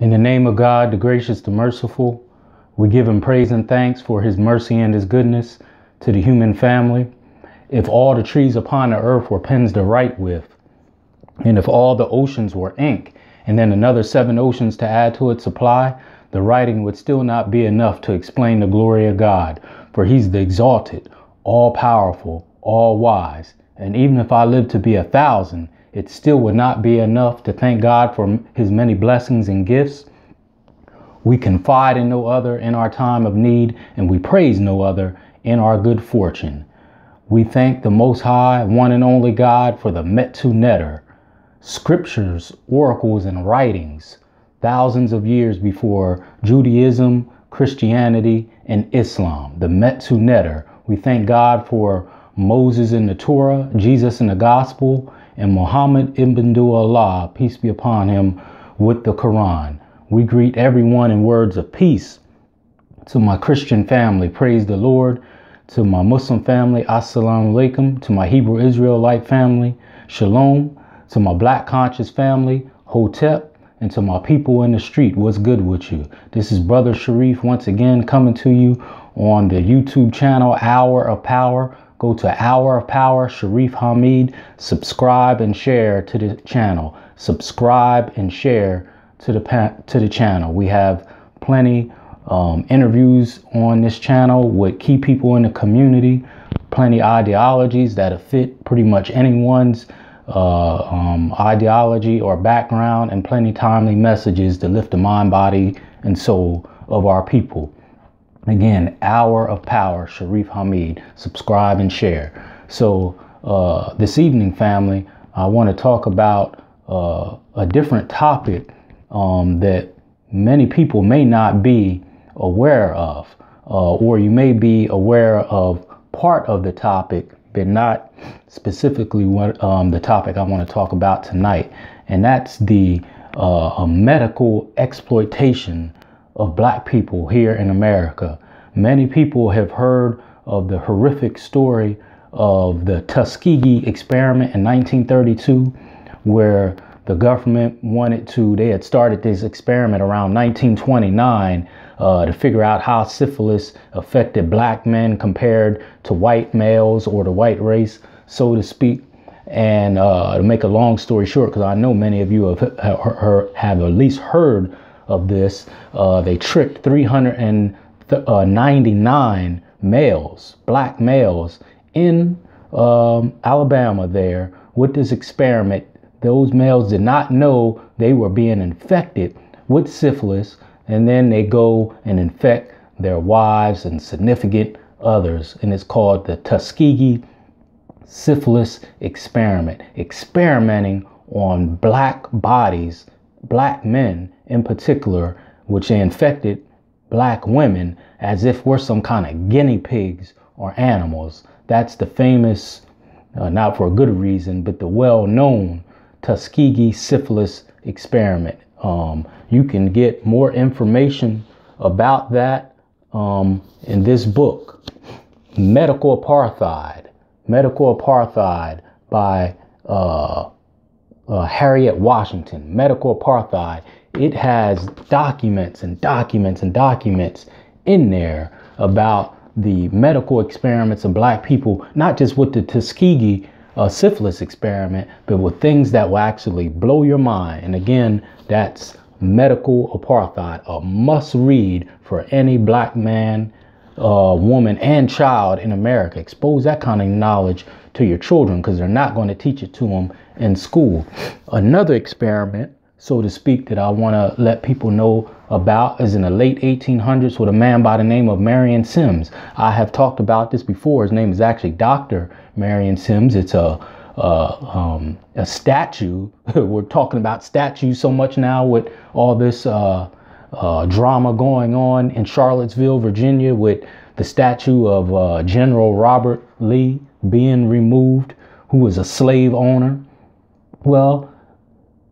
In the name of God, the gracious, the merciful, we give him praise and thanks for his mercy and his goodness to the human family. If all the trees upon the earth were pens to write with, and if all the oceans were ink, and then another seven oceans to add to its supply, the writing would still not be enough to explain the glory of God, for he's the exalted, all powerful, all wise. And even if I live to be a thousand, it still would not be enough to thank God for his many blessings and gifts. We confide in no other in our time of need, and we praise no other in our good fortune. We thank the Most High, one and only God, for the Metu Neter, scriptures, oracles, and writings thousands of years before Judaism, Christianity, and Islam, the Metu Neter. We thank God for Moses in the Torah, Jesus in the Gospel, and Muhammad ibn Allah, peace be upon him, with the Quran. We greet everyone in words of peace. To my Christian family, praise the Lord. To my Muslim family, assalamu alaikum. To my Hebrew Israelite family, shalom. To my black conscious family, hotep. And to my people in the street, what's good with you? This is Brother Shareef once again coming to you on the YouTube channel Hour of Power Go to Hour of Power, Shareef Hamid. Subscribe and share to the channel. Subscribe and share to the to the channel. We have plenty um, interviews on this channel with key people in the community. Plenty ideologies that fit pretty much anyone's uh, um, ideology or background, and plenty timely messages to lift the mind, body, and soul of our people. Again, Hour of Power, Shareef Hamid. Subscribe and share. So, uh, this evening, family, I want to talk about uh, a different topic um, that many people may not be aware of, uh, or you may be aware of part of the topic, but not specifically what um, the topic I want to talk about tonight. And that's the uh, medical exploitation of black people here in America. Many people have heard of the horrific story of the Tuskegee experiment in 1932, where the government wanted to, they had started this experiment around 1929 uh, to figure out how syphilis affected black men compared to white males or the white race, so to speak. And uh, to make a long story short, because I know many of you have, have, have at least heard of this. Uh, they tricked 399 uh, males, black males, in um, Alabama there with this experiment. Those males did not know they were being infected with syphilis, and then they go and infect their wives and significant others. And it's called the Tuskegee syphilis experiment, experimenting on black bodies, black men in particular, which infected black women as if we're some kind of guinea pigs or animals. That's the famous, uh, not for a good reason, but the well known Tuskegee syphilis experiment. Um, you can get more information about that um, in this book, Medical Apartheid. Medical Apartheid by uh, uh, Harriet Washington, Medical Apartheid it has documents and documents and documents in there about the medical experiments of black people, not just with the Tuskegee uh, syphilis experiment, but with things that will actually blow your mind. And again, that's medical apartheid, a must read for any black man, uh, woman, and child in America. Expose that kind of knowledge to your children because they're not going to teach it to them in school. Another experiment so to speak, that I want to let people know about is in the late 1800s with a man by the name of Marion Sims. I have talked about this before. His name is actually Dr. Marion Sims. It's a uh, um, a statue. We're talking about statues so much now with all this uh, uh, drama going on in Charlottesville, Virginia, with the statue of uh, General Robert Lee being removed, who was a slave owner. Well,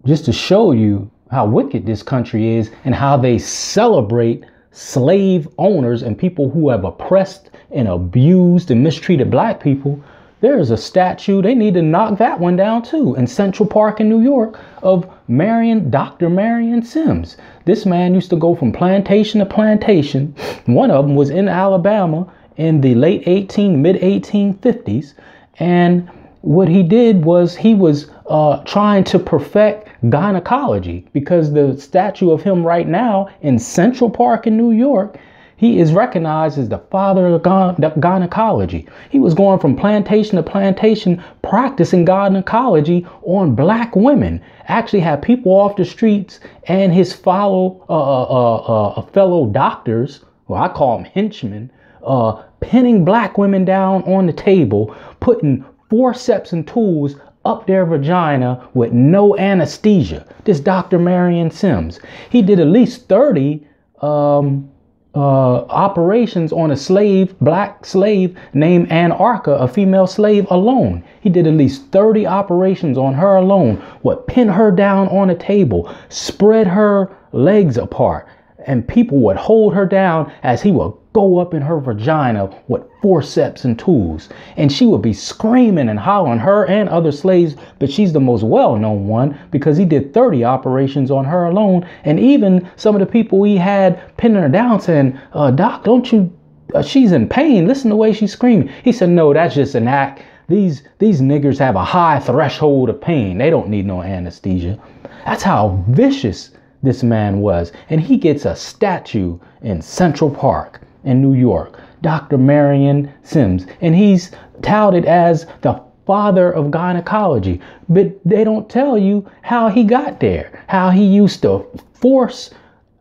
just to show you how wicked this country is and how they celebrate slave owners and people who have oppressed and abused and mistreated black people there's a statue. They need to knock that one down too in Central Park in New York of Marion, Dr. Marion Sims. This man used to go from plantation to plantation. One of them was in Alabama in the late 18, mid 1850s. And what he did was he was uh, trying to perfect gynecology because the statue of him right now in Central Park in New York he is recognized as the father of gynecology. He was going from plantation to plantation practicing gynecology on black women. Actually, had people off the streets and his follow uh, uh, uh, uh fellow doctors, well, I call them henchmen, uh, pinning black women down on the table, putting forceps and tools up their vagina with no anesthesia. This Dr. Marion Sims. He did at least 30 um, uh, operations on a slave, black slave named Anarcha, a female slave alone. He did at least 30 operations on her alone, would pin her down on a table, spread her legs apart, and people would hold her down as he would go up in her vagina with forceps and tools. And she would be screaming and hollering, her and other slaves, but she's the most well known one because he did 30 operations on her alone. And even some of the people he had pinning her down saying, uh, Doc, don't you, uh, she's in pain. Listen to the way she's screaming. He said, No, that's just an act. These, these niggers have a high threshold of pain. They don't need no anesthesia. That's how vicious this man was. And he gets a statue in Central Park in New York, Dr. Marion Sims, and he's touted as the father of gynecology. But they don't tell you how he got there, how he used to force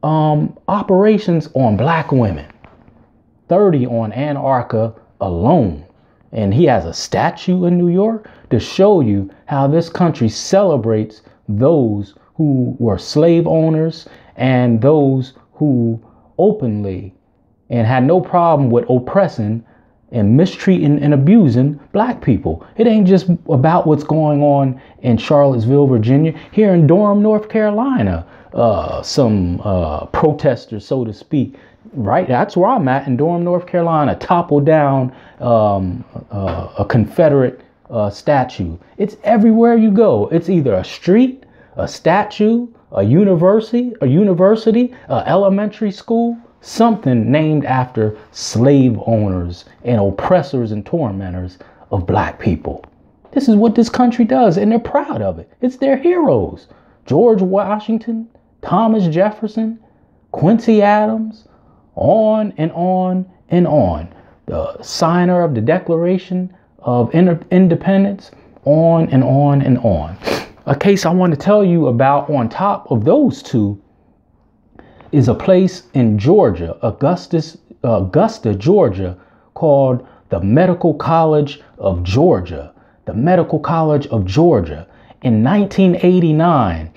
um, operations on black women. 30 on Anarcha alone. And he has a statue in New York to show you how this country celebrates those who were slave owners and those who openly and had no problem with oppressing and mistreating and abusing black people. It ain't just about what's going on in Charlottesville, Virginia. Here in Durham, North Carolina, uh, some uh, protesters, so to speak, right? That's where I'm at in Durham, North Carolina, toppled down um, uh, a Confederate uh, statue. It's everywhere you go. It's either a street, a statue, a university, a university, a elementary school, something named after slave owners and oppressors and tormentors of black people. This is what this country does, and they're proud of it. It's their heroes. George Washington, Thomas Jefferson, Quincy Adams, on and on and on. The signer of the Declaration of Independence, on and on and on. A case I want to tell you about on top of those two is a place in Georgia, Augustus, Augusta, Georgia, called the Medical College of Georgia. The Medical College of Georgia. In 1989,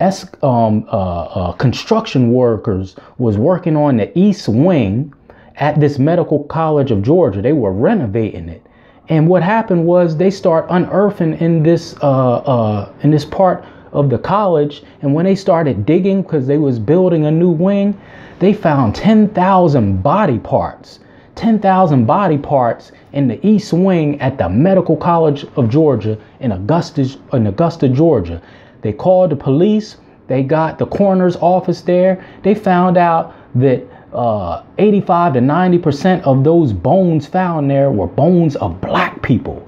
es- um, uh, uh, construction workers was working on the east wing at this Medical College of Georgia. They were renovating it. And what happened was they start unearthing in this uh, uh in this part of the college and when they started digging because they was building a new wing they found 10,000 body parts 10,000 body parts in the east wing at the medical college of georgia in augusta in augusta georgia. They called the police they got the coroner's office there they found out that uh, 85 to 90 percent of those bones found there were bones of black people.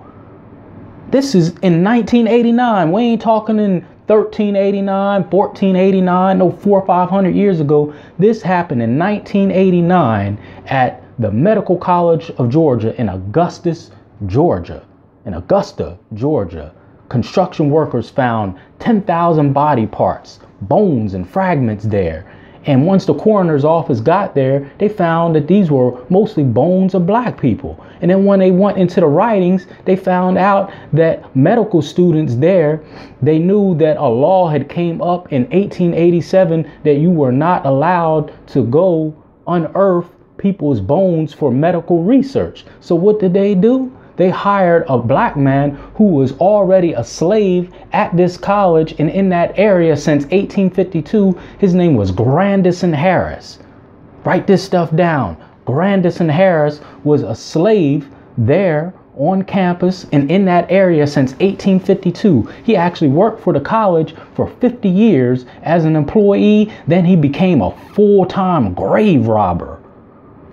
This is in 1989 we ain't talking in 1389, 1489, no four or five hundred years ago. This happened in 1989 at the Medical College of Georgia in Augustus, Georgia. In Augusta, Georgia, construction workers found 10,000 body parts, bones, and fragments there. And once the coroner's office got there, they found that these were mostly bones of black people. And then when they went into the writings, they found out that medical students there, they knew that a law had came up in 1887 that you were not allowed to go unearth people's bones for medical research. So what did they do? They hired a black man who was already a slave at this college and in that area since 1852. His name was Grandison Harris. Write this stuff down. Grandison Harris was a slave there on campus and in that area since 1852. He actually worked for the college for 50 years as an employee. Then he became a full time grave robber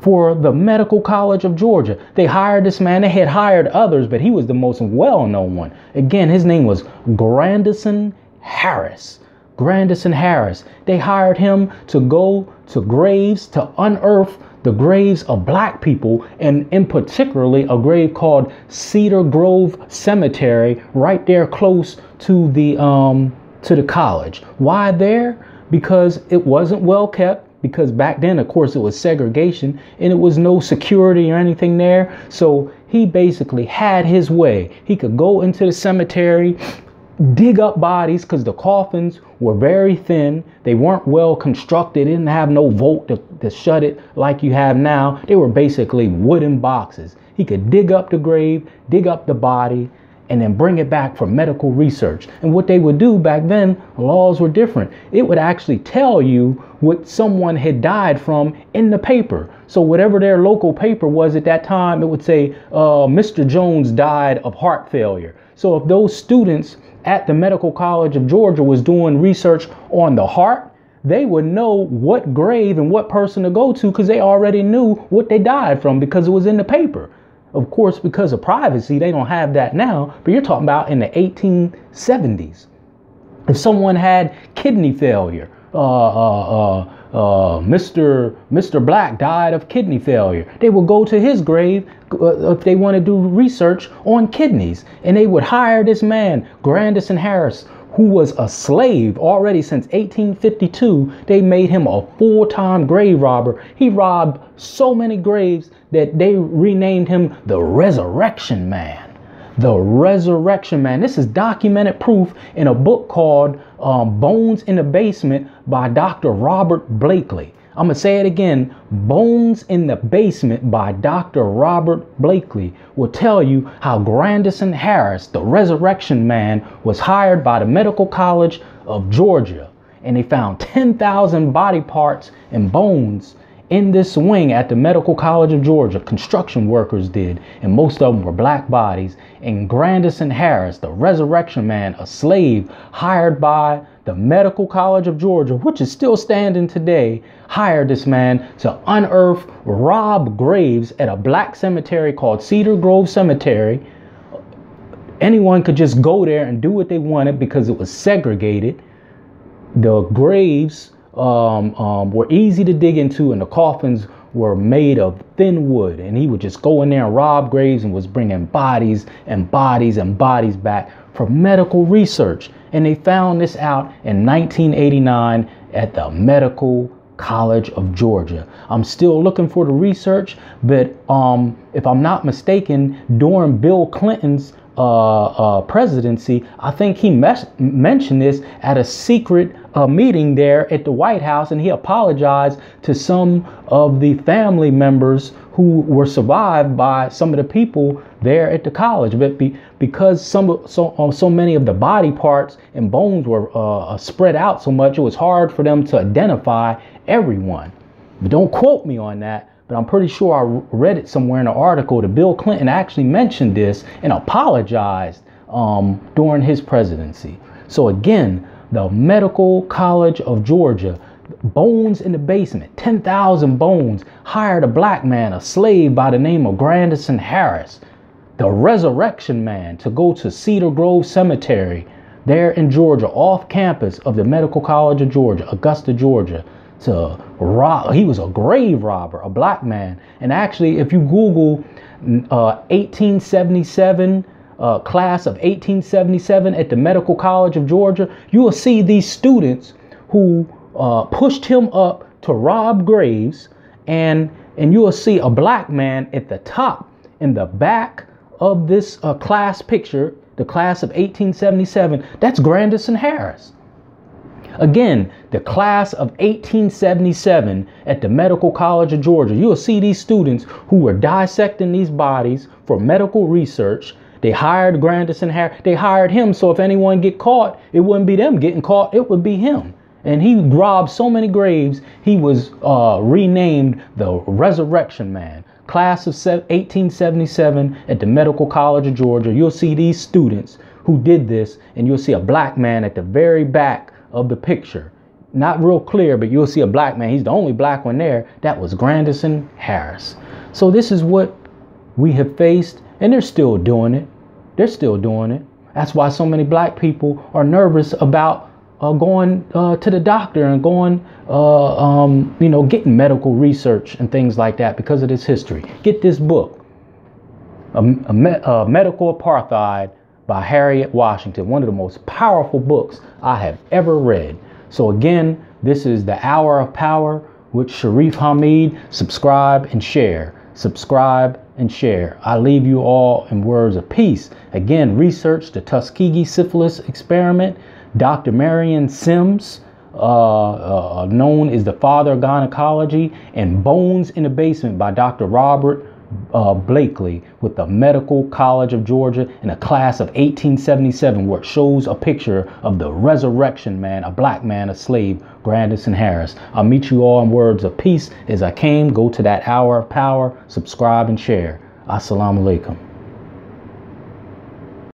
for the Medical College of Georgia. They hired this man. They had hired others, but he was the most well known one. Again, his name was Grandison Harris. Grandison Harris. They hired him to go to graves to unearth the graves of black people, and in particularly a grave called Cedar Grove Cemetery, right there close to the um, to the college. Why there? Because it wasn't well kept. Because back then, of course, it was segregation and it was no security or anything there. So he basically had his way. He could go into the cemetery, dig up bodies because the coffins were very thin. They weren't well constructed, they didn't have no vault to, to shut it like you have now. They were basically wooden boxes. He could dig up the grave, dig up the body, and then bring it back for medical research. And what they would do back then, laws were different. It would actually tell you what someone had died from in the paper. So, whatever their local paper was at that time, it would say, uh, Mr. Jones died of heart failure. So, if those students at the Medical College of Georgia was doing research on the heart, they would know what grave and what person to go to because they already knew what they died from because it was in the paper. Of course, because of privacy, they don't have that now, but you're talking about in the 1870s. If someone had kidney failure, uh, uh, uh, Mr. Mr. Black died of kidney failure. They would go to his grave uh, if they want to do research on kidneys, and they would hire this man, Grandison Harris, who was a slave already since 1852. They made him a full-time grave robber. He robbed so many graves that they renamed him the Resurrection Man the resurrection man. This is documented proof in a book called um, Bones in the Basement by Dr. Robert Blakely. I'm going to say it again Bones in the Basement by Dr. Robert Blakely will tell you how Grandison Harris, the resurrection man, was hired by the Medical College of Georgia. And they found 10,000 body parts and bones in this wing at the Medical College of Georgia, construction workers did, and most of them were black bodies. And Grandison Harris, the resurrection man, a slave hired by the Medical College of Georgia, which is still standing today, hired this man to unearth rob graves at a black cemetery called Cedar Grove Cemetery. Anyone could just go there and do what they wanted because it was segregated. The graves um, um, were easy to dig into, and the coffins were made of thin wood. And he would just go in there and rob graves and was bringing bodies and bodies and bodies back for medical research. And they found this out in 1989 at the Medical College of Georgia. I'm still looking for the research, but um, if I'm not mistaken, during Bill Clinton's uh, uh, presidency, I think he mes- mentioned this at a secret uh, meeting there at the White House, and he apologized to some of the family members who were survived by some of the people there at the college. But be, because some so uh, so many of the body parts and bones were uh, spread out so much, it was hard for them to identify everyone. But don't quote me on that but I'm pretty sure I read it somewhere in an article that Bill Clinton actually mentioned this and apologized um, during his presidency. So again, the Medical College of Georgia, bones in the basement, 10,000 bones, hired a black man, a slave by the name of Grandison Harris, the resurrection man, to go to Cedar Grove Cemetery there in Georgia, off campus of the Medical College of Georgia, Augusta, Georgia to rob. He was a grave robber, a black man. And actually, if you Google uh, 1877 uh, class of 1877 at the Medical College of Georgia, you will see these students who uh, pushed him up to rob graves, and and you will see a black man at the top in the back of this uh, class picture, the class of 1877. That's Grandison Harris. Again, the class of 1877 at the Medical College of Georgia, you'll see these students who were dissecting these bodies for medical research. They hired Grandison Harris. They hired him so if anyone get caught, it wouldn't be them getting caught, it would be him. And he robbed so many graves, he was uh, renamed the Resurrection Man. class of 1877 at the Medical College of Georgia. You'll see these students who did this, and you'll see a black man at the very back of the picture. Not real clear, but you'll see a black man. He's the only black one there. That was Grandison Harris. So this is what we have faced, and they're still doing it. They're still doing it. That's why so many black people are nervous about uh, going uh, to the doctor and going, uh, um, you know, getting medical research and things like that because of this history. Get this book, a, a, me- a Medical Apartheid by Harriet Washington, one of the most powerful books I have ever read. So, again, this is the Hour of Power with Shareef Hamid. Subscribe and share. Subscribe and share. I leave you all in words of peace. Again, research the Tuskegee syphilis experiment. Dr. Marion Sims, uh, uh, known as the father of gynecology, and Bones in the Basement by Dr. Robert uh, Blakely with the Medical College of Georgia in a class of 1877, where it shows a picture of the resurrection man, a black man, a slave, Grandison Harris. I'll meet you all in words of peace as I came. Go to that hour of power, subscribe and share. Assalamu alaikum.